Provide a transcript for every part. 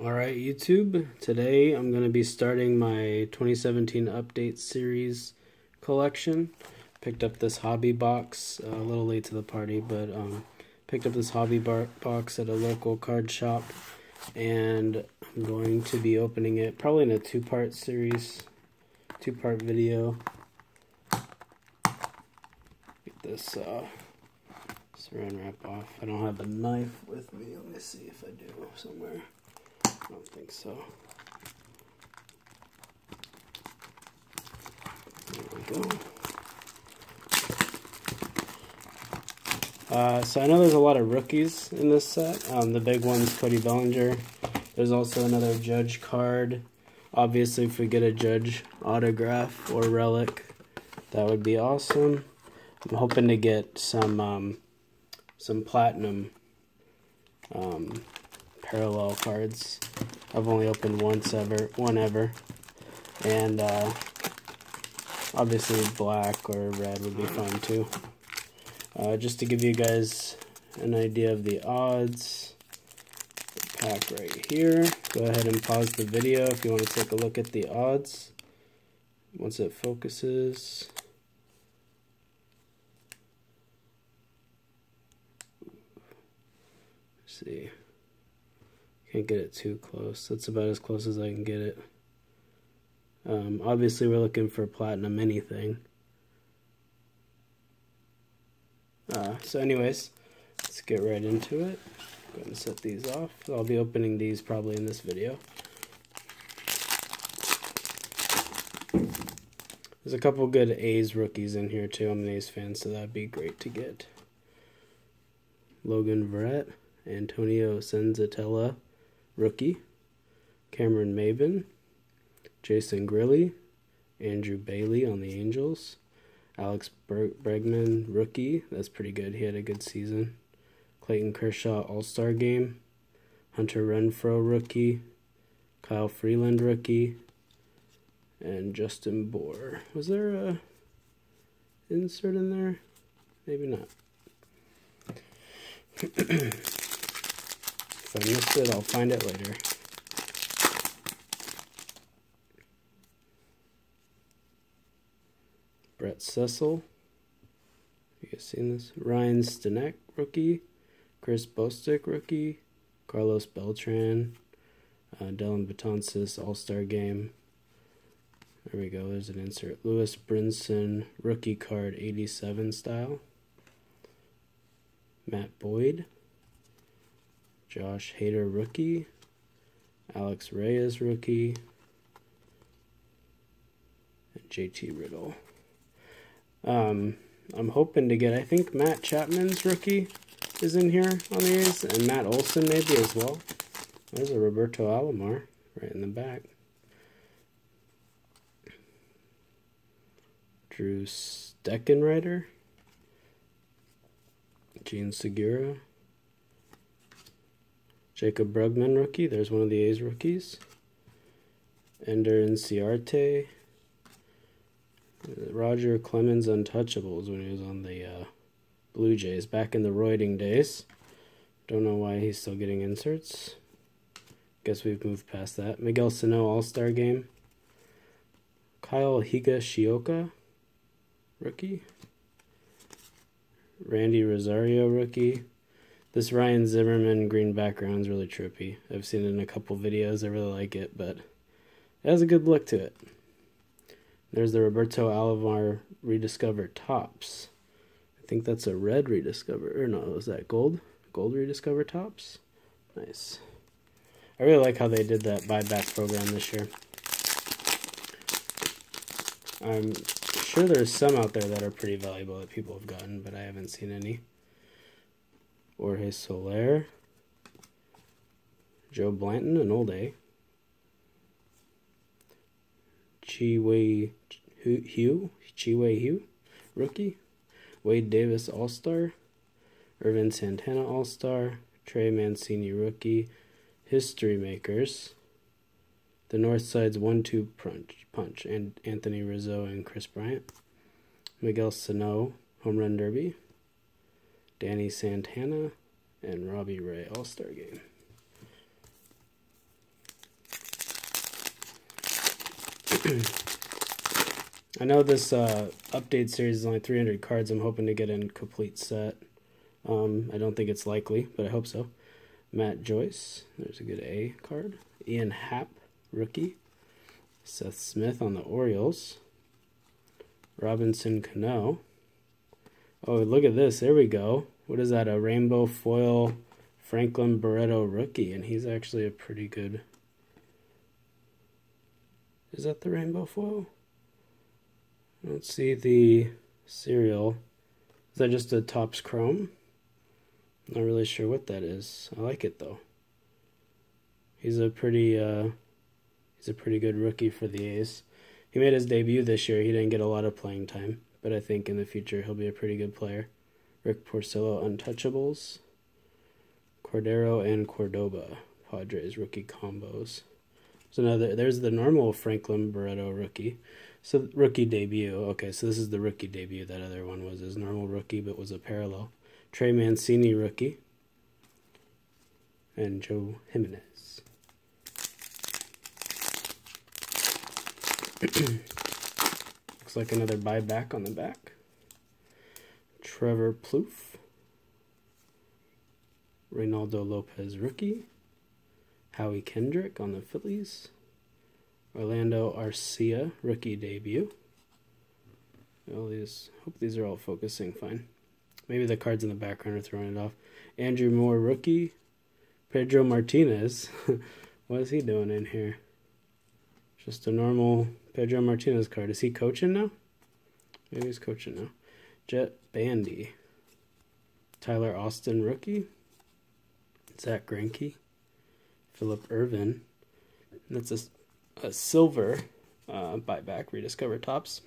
Alright, YouTube. Today I'm going to be starting my 2017 update series collection. Picked up this hobby box, uh, a little late to the party, but um, picked up this hobby box at a local card shop. And I'm going to be opening it probably in a two part series, two part video. Get this uh, saran wrap off. I don't have a knife with me. Let me see if I do somewhere. I don't think so. There we go. Uh, so I know there's a lot of rookies in this set. Um, the big one's Cody Bellinger. There's also another Judge card. Obviously, if we get a Judge autograph or relic, that would be awesome. I'm hoping to get some um, some platinum um, parallel cards. I've only opened once ever, one ever, and uh, obviously black or red would be fun too. Uh, just to give you guys an idea of the odds, pack right here. Go ahead and pause the video if you want to take a look at the odds. Once it focuses. See. Can't get it too close. That's about as close as I can get it. Um, obviously, we're looking for platinum anything. Uh, so anyways, let's get right into it. Go ahead and set these off. I'll be opening these probably in this video. There's a couple good A's rookies in here too. I'm an A's fan, so that'd be great to get. Logan Verrett, Antonio Senzatela, rookie, Cameron Maybin, Jason Grilli, Andrew Bailey on the Angels, Alex Bregman, rookie. That's pretty good. He had a good season. Clayton Kershaw, All Star game. Hunter Renfroe, rookie. Kyle Freeland, rookie. And Justin Bour. Was there a insert in there? Maybe not. If I missed it, I'll find it later. Brett Cecil. You guys seen this? Ryan Stanek, rookie. Chris Bostick, rookie. Carlos Beltran. Uh, Dellin Betances, All-Star Game. There we go. There's an insert. Lewis Brinson, rookie card, 87 style. Matt Boyd. Josh Hader, rookie. Alex Reyes, rookie. And JT Riddle. Um, I'm hoping to get, I think Matt Chapman's rookie is in here on the A's, and Matt Olson maybe as well. There's a Roberto Alomar right in the back. Drew Steckenrider. Jean Segura. Jaycob Brugman rookie. There's one of the A's rookies. Ender Inciarte. Roger Clemens Untouchables when he was on the uh, Blue Jays back in the roiding days. Don't know why he's still getting inserts. Guess we've moved past that. Miguel Sano All Star Game. Kyle Higashioka, rookie. Randy Rosario, rookie. This Ryan Zimmerman green background is really trippy. I've seen it in a couple videos. I really like it, but it has a good look to it. There's the Roberto Alomar rediscovered Topps. I think that's a red rediscover. Or no, is that gold? Gold rediscovered Topps? Nice. I really like how they did that buyback program this year. I'm sure there's some out there that are pretty valuable that people have gotten, but I haven't seen any. Jorge Soler, Joe Blanton, an old A. Chih-Wei Hu, Chih-Wei Hu, rookie. Wade Davis, All Star. Ervin Santana, All Star. Trey Mancini, rookie. History Makers. The North Side's one-two punch, punch, and Anthony Rizzo and Kris Bryant. Miguel Sano, Home Run Derby. Danny Santana, and Robbie Ray All Star Game. I know this uh, update series is only 300 cards. I'm hoping to get in complete set. Um, I don't think it's likely, but I hope so. Matt Joyce, there's a good A card. Ian Happ, rookie. Seth Smith on the Orioles. Robinson Cano, Oh, look at this. There we go. What is that? A rainbow foil Franklin Barreto rookie. And he's actually a pretty good. Is that the rainbow foil? I don't see the serial. Is that just a Topps Chrome? Not really sure what that is. I like it though. He's a pretty uh, he's a pretty good rookie for the A's. He made his debut this year. He didn't get a lot of playing time, but I think in the future he'll be a pretty good player. Rick Porcello Untouchables. Cordero and Cordoba Padres rookie combos. So now there's the normal Franklin Barreto rookie. So rookie debut. Okay, so this is the rookie debut. That other one was his normal rookie, but was a parallel. Trey Mancini rookie. And Joe Jimenez. Looks like another buyback on the back. Trevor Plouffe. Reynaldo Lopez rookie. Howie Kendrick on the Phillies. Orlando Arcia rookie debut. All these hope these are all focusing fine. Maybe the cards in the background are throwing it off. Andrew Moore rookie. Pedro Martinez. what is he doing in here? Just a normal Pedro Martinez card. Is he coaching now? Maybe he's coaching now. Jett Bandy. Tyler Austin rookie. Zack Greinke. Phillip Ervin. That's a, a silver uh, buyback, rediscover Topps.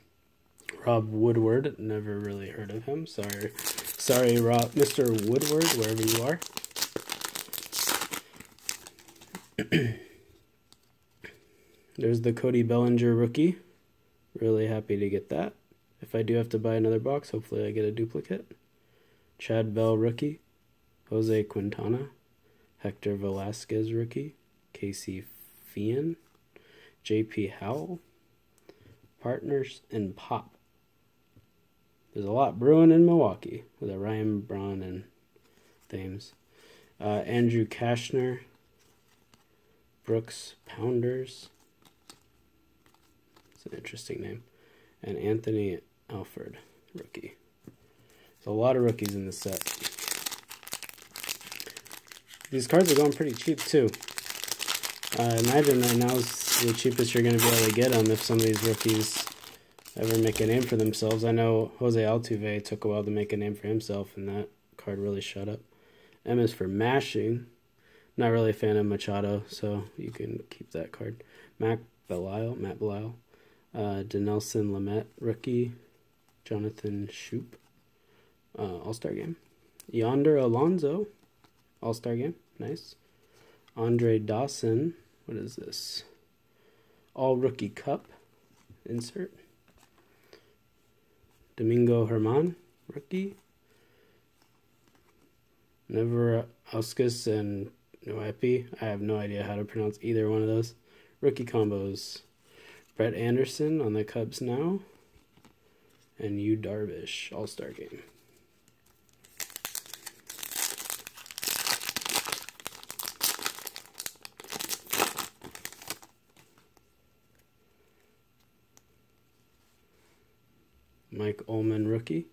Rob Woodward, never really heard of him. Sorry, sorry, Rob, Mr. Woodward, wherever you are. There's the Cody Bellinger rookie. Really happy to get that. If I do have to buy another box, hopefully I get a duplicate. Chad Bell rookie. Jose Quintana. Hector Velazquez rookie. Casey Fien. JP Howell. Partners and Pop. There's a lot brewing in Milwaukee with a Ryan Braun and Thames. Uh, Andrew Cashner. Brooks Pounders. It's an interesting name. And Anthony Alford, rookie. There's a lot of rookies in this set. These cards are going pretty cheap too. I imagine right now is the cheapest you're going to be able to get them if some of these rookies ever make a name for themselves. I know Jose Altuve took a while to make a name for himself, and that card really shut up. M is for mashing. Not really a fan of Machado, so you can keep that card. Mac Belisle, Matt Belisle. Uh, Dinelson Lamet, rookie. Jonathan Schoop, uh, All Star game. Yonder Alonso, All Star game. Nice. Andre Dawson, what is this? All Rookie Cup insert. Domingo Herman, rookie. Never Auskus and Noepi. I have no idea how to pronounce either one of those. Rookie combos. Brett Anderson on the Cubs now. And Yu Darvish, All Star game. Mike Ullman, rookie.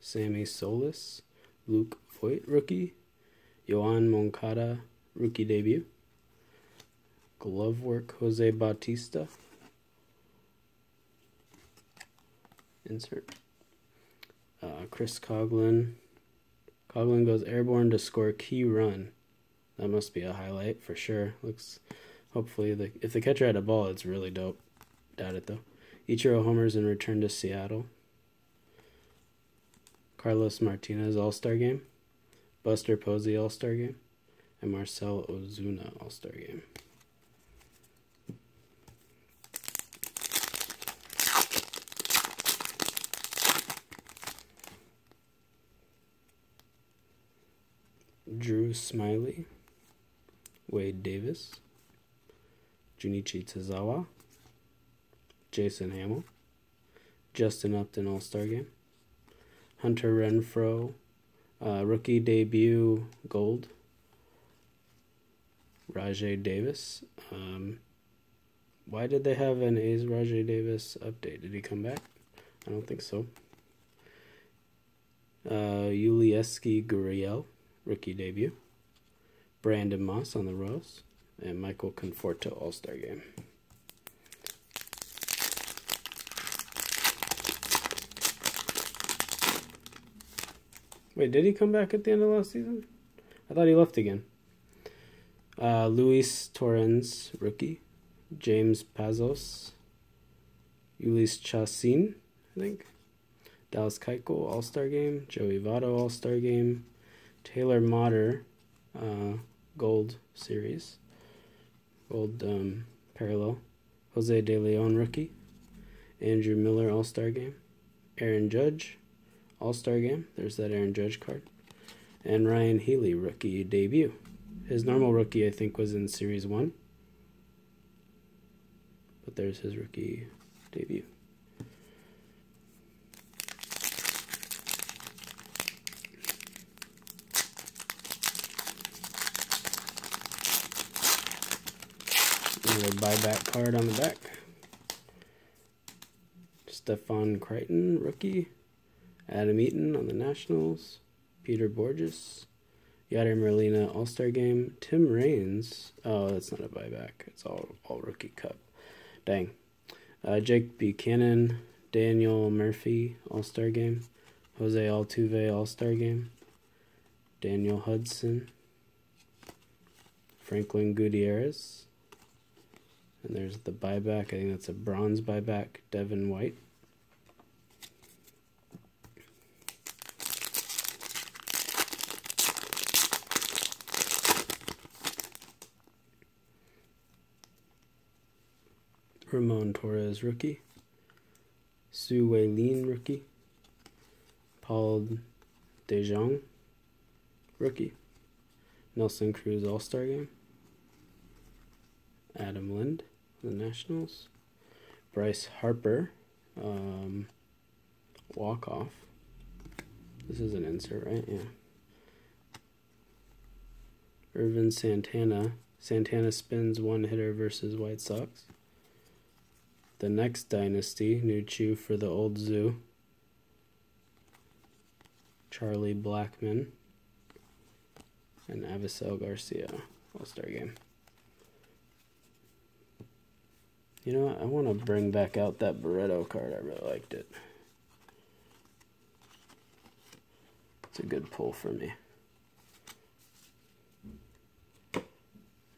Sammy Solis. Luke Voit, rookie. Yoan Moncada, rookie debut. Glove work, Jose Bautista. Insert. Uh, Chris Coghlan. Coghlan goes airborne to score key run. That must be a highlight for sure. Looks, hopefully, the if the catcher had a ball, it's really dope. Doubt it though. Ichiro homers and return to Seattle. Carlos Martinez All Star Game. Buster Posey All Star Game. And Marcel Ozuna All Star Game. Smyly, Wade Davis, Junichi Tazawa, Jason Hammel. Justin Upton All Star Game. Hunter Renfroe, uh, rookie debut gold. Rajay Davis. Um, why did they have an A's Rajay Davis update? Did he come back? I don't think so. Uh, Yulieski Gurriel, rookie debut. Brandon Moss on the Royals. And Michael Conforto All Star Game. Wait, did he come back at the end of last season? I thought he left again. Uh, Luis Torrens, rookie. James Pazos. Ulis Chassin, I think. Dallas Keuchel All Star Game. Joey Votto All Star Game. Taylor Motter, uh, Gold Series. Gold um, Parallel. Jose De Leon Rookie. Andrew Miller All Star Game. Aaron Judge All Star Game. There's that Aaron Judge card. And Ryan Healy Rookie Debut. His normal rookie, I think, was in Series 1. But there's his rookie debut. Another buyback card on the back. Stefan Crichton, rookie. Adam Eaton on the Nationals. Peter Bourjos. Yadier Molina All Star Game. Tim Raines. Oh, that's not a buyback. It's all all rookie cup. Dang. Uh, Jake Buchanan. Daniel Murphy All Star Game. Jose Altuve All Star Game. Daniel Hudson. Franklin Gutierrez. And there's the buyback. I think that's a bronze buyback. Devin White. Ramon Torres, rookie. Tzu-Wei Lin, rookie. Paul DeJong, rookie. Nelson Cruz All Star Game. Adam Lind, the Nationals. Bryce Harper, um, walk off. This is an insert, right? Yeah. Ervin Santana. Santana spins one hitter versus White Sox. The next dynasty, new chew for the old zoo. Charlie Blackmon and Avisail Garcia All Star Game. You know what? I want to bring back out that Barreto card. I really liked it. It's a good pull for me.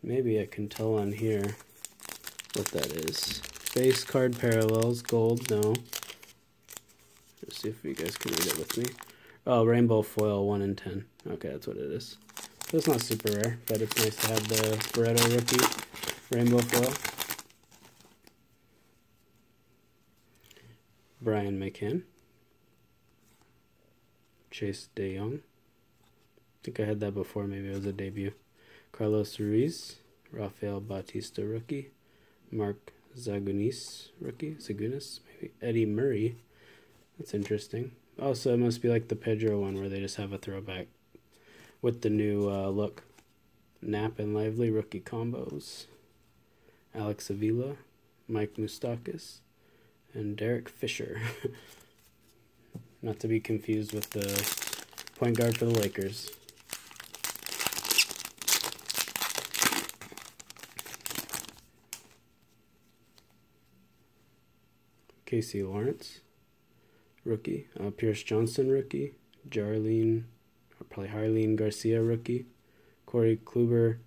Maybe I can tell on here what that is. Base card parallels, gold, no. Let's see if you guys can read it with me. Oh, rainbow foil, 1 in 10. Okay, that's what it is. It's not super rare, but it's nice to have the Barreto rookie rainbow foil. Brian McCann. Chase De Jong. I think I had that before, maybe it was a debut. Carlos Ruiz. Rafael Bautista rookie. Mark Zagunis rookie. Zagunis, maybe. Eddie Murray. That's interesting. Also, it must be like the Pedro one where they just have a throwback with the new uh, look. Nap and Lively rookie combos. Alex Avila, Mike Moustakas, and Derek Fisher. Not to be confused with the point guard for the Lakers. Casey Lawrence, rookie. Uh, Pierce Johnson, rookie. Jarlene, probably Harleen Garcia, rookie. Corey Kluber,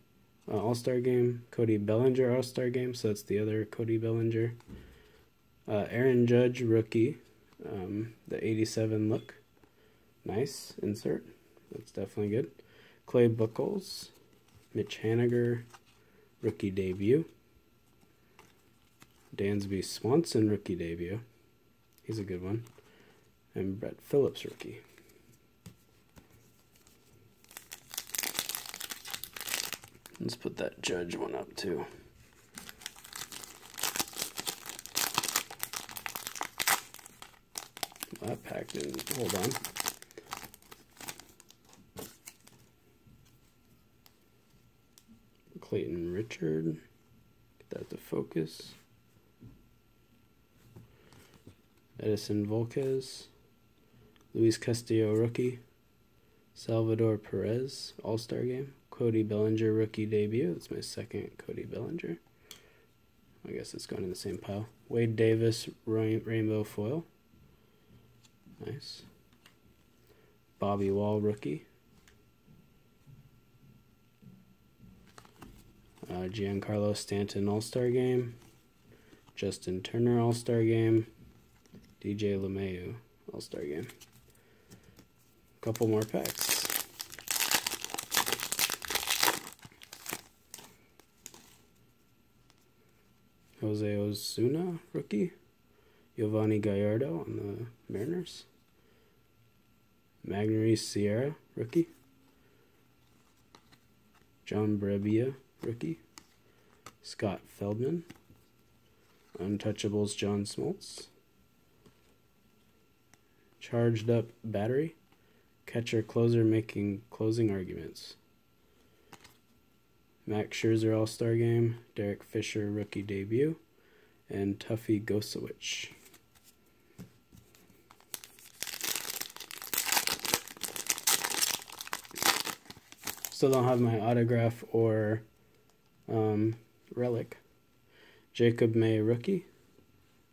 uh, All Star game. Cody Bellinger, All Star game. So that's the other Cody Bellinger. Uh, Aaron Judge, rookie. Um, the 87 look. Nice insert. That's definitely good. Clay Buchholz, Mitch Haniger, rookie debut. Dansby Swanson, rookie debut. He's a good one. And Brett Phillips, rookie. Let's put that Judge one up too. That pack didn't hold on. Clayton Richard. Get that to focus. Edinson Volquez. Luis Castillo rookie. Salvador Perez All Star game. Cody Bellinger rookie debut. That's my second Cody Bellinger. I guess it's going in the same pile. Wade Davis rainbow foil. Nice. Bobby Wahl rookie. Uh, Giancarlo Stanton All Star game. Justin Turner All Star game. DJ LeMahieu All Star game. Couple more packs. Jose Osuna, rookie. Yovani Gallardo on the Mariners. Magneuris Sierra, rookie. John Brebbia, rookie. Scott Feldman. Untouchables John Smoltz. Charged up battery. Catcher closer making closing arguments. Max Scherzer All Star Game, Derek Fisher rookie debut, and Tuffy Gosewisch. Still don't have my autograph or um, relic. Jacob May rookie,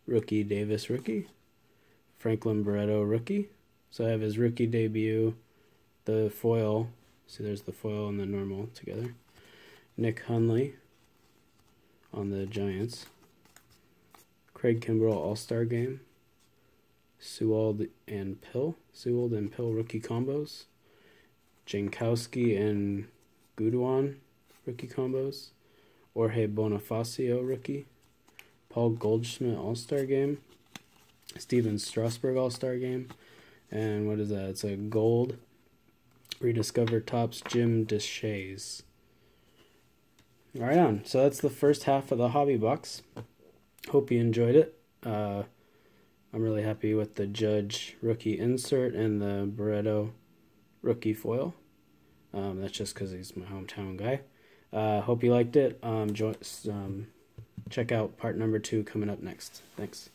rookie Davis rookie, Franklin Barreto rookie. So I have his rookie debut, the foil. See, there's the foil and the normal together. Nick Hundley on the Giants. Craig Kimbrel All Star Game. Sewald and Pill. Sewald and Pill rookie combos. Jankowski and Guduan rookie combos. Jorge Bonifacio rookie. Paul Goldschmidt All Star Game. Stephen Strasburg All Star Game. And what is that? It's a gold Rediscover Topps Jim Deshaies. Right on. So that's the first half of the hobby box. Hope you enjoyed it. Uh, I'm really happy with the Judge rookie insert and the Barreto rookie foil. Um, that's just because he's my hometown guy. Uh, hope you liked it. Um, um, check out part number two coming up next. Thanks.